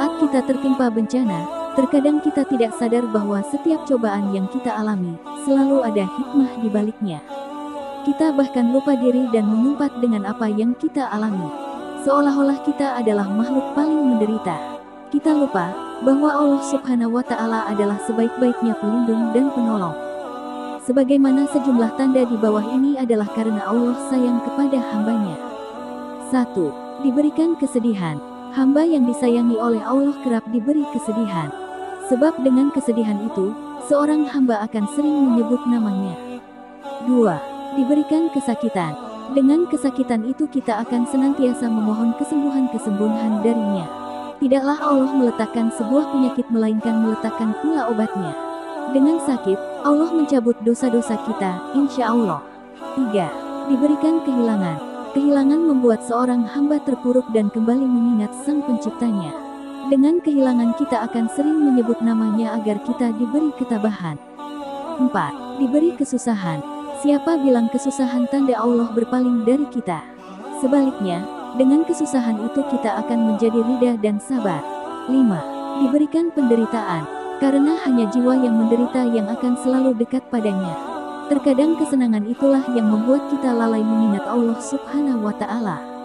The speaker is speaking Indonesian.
Saat kita tertimpa bencana, terkadang kita tidak sadar bahwa setiap cobaan yang kita alami selalu ada hikmah di baliknya. Kita bahkan lupa diri dan mengumpat dengan apa yang kita alami. Seolah-olah kita adalah makhluk paling menderita. Kita lupa bahwa Allah Subhanahu wa Ta'ala adalah sebaik-baiknya pelindung dan penolong. Sebagaimana sejumlah tanda di bawah ini adalah karena Allah sayang kepada hambanya. 1. Diberikan kesedihan. Hamba yang disayangi oleh Allah kerap diberi kesedihan. Sebab dengan kesedihan itu, seorang hamba akan sering menyebut namanya. 2. Diberikan kesakitan. Dengan kesakitan itu kita akan senantiasa memohon kesembuhan-kesembuhan darinya. Tidaklah Allah meletakkan sebuah penyakit melainkan meletakkan pula obatnya. Dengan sakit, Allah mencabut dosa-dosa kita, insya Allah. 3. Diberikan kehilangan. Kehilangan membuat seorang hamba terpuruk dan kembali mengingat sang penciptanya. Dengan kehilangan kita akan sering menyebut namanya agar kita diberi ketabahan. 4. Diberi kesusahan. Siapa bilang kesusahan tanda Allah berpaling dari kita? Sebaliknya, dengan kesusahan itu kita akan menjadi ridah dan sabar. 5. Diberikan penderitaan karena hanya jiwa yang menderita yang akan selalu dekat padanya. Terkadang kesenangan itulah yang membuat kita lalai mengingat Allah Subhanahu wa Ta'ala.